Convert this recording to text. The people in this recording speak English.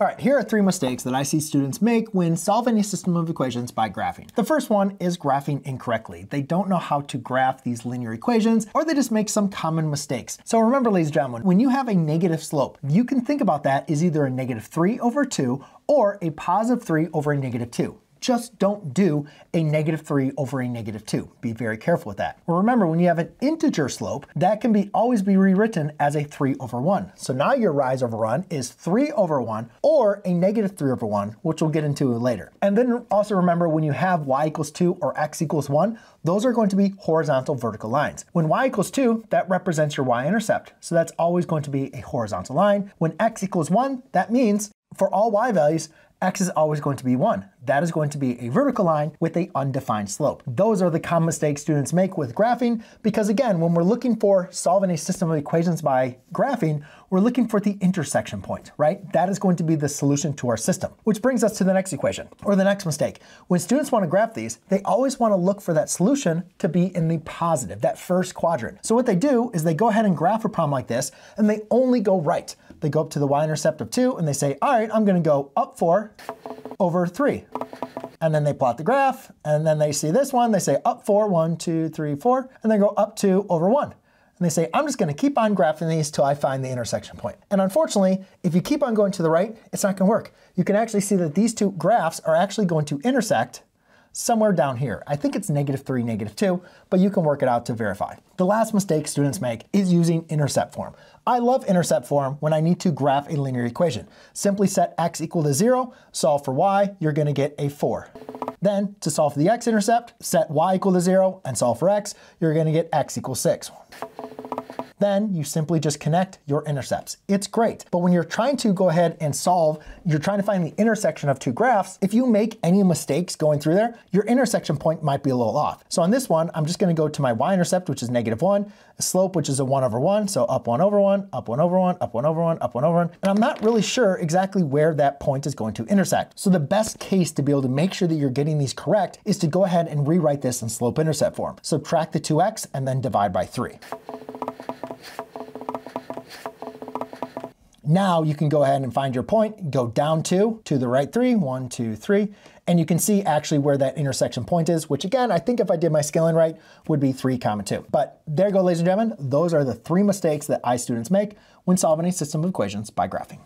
All right, here are three mistakes that I see students make when solving a system of equations by graphing. The first one is graphing incorrectly. They don't know how to graph these linear equations, or they just make some common mistakes. So remember, ladies and gentlemen, when you have a negative slope, you can think about that as either a negative 3 over 2 or a positive 3 over a negative 2 just don't do a negative 3 over a negative 2. Be very careful with that. Well, remember, when you have an integer slope, that can be always be rewritten as a 3 over 1. So now your rise over run is 3 over 1 or a negative 3 over 1, which we'll get into later. And then also remember when you have y equals 2 or x equals 1, those are going to be horizontal vertical lines. When y equals 2, that represents your y-intercept. So that's always going to be a horizontal line. When x equals 1, that means for all y values, x is always going to be 1. That is going to be a vertical line with a undefined slope. Those are the common mistakes students make with graphing because again, when we're looking for solving a system of equations by graphing, we're looking for the intersection point, right? That is going to be the solution to our system. Which brings us to the next equation, or the next mistake. When students want to graph these, they always want to look for that solution to be in the positive, that first quadrant. So what they do is they go ahead and graph a problem like this, and they only go right. They go up to the y-intercept of 2, and they say, all right, I'm going to go up 4 over 3. And then they plot the graph, and then they see this one. They say up 4, 1, 2, 3, 4, and then go up 2 over 1. And they say, I'm just going to keep on graphing these till I find the intersection point. And unfortunately, if you keep on going to the right, it's not going to work. You can actually see that these two graphs are actually going to intersect somewhere down here. I think it's negative 3, negative 2, but you can work it out to verify. The last mistake students make is using intercept form. I love intercept form when I need to graph a linear equation. Simply set x equal to 0, solve for y, you're going to get a 4. Then, to solve for the x-intercept, set y equal to 0 and solve for x, you're going to get x equals 6 then you simply just connect your intercepts. It's great. But when you're trying to go ahead and solve, you're trying to find the intersection of two graphs, if you make any mistakes going through there, your intersection point might be a little off. So on this one, I'm just gonna go to my y-intercept, which is negative one, slope, which is a one over one, so up one over one, up one over one, up one over one, up one over one, and I'm not really sure exactly where that point is going to intersect. So the best case to be able to make sure that you're getting these correct is to go ahead and rewrite this in slope intercept form. Subtract the 2x and then divide by 3. Now you can go ahead and find your point, go down two, to the right three, one, two, three, and you can see actually where that intersection point is, which again, I think if I did my scaling right, would be three comma two. But there you go, ladies and gentlemen. Those are the three mistakes that I students make when solving a system of equations by graphing.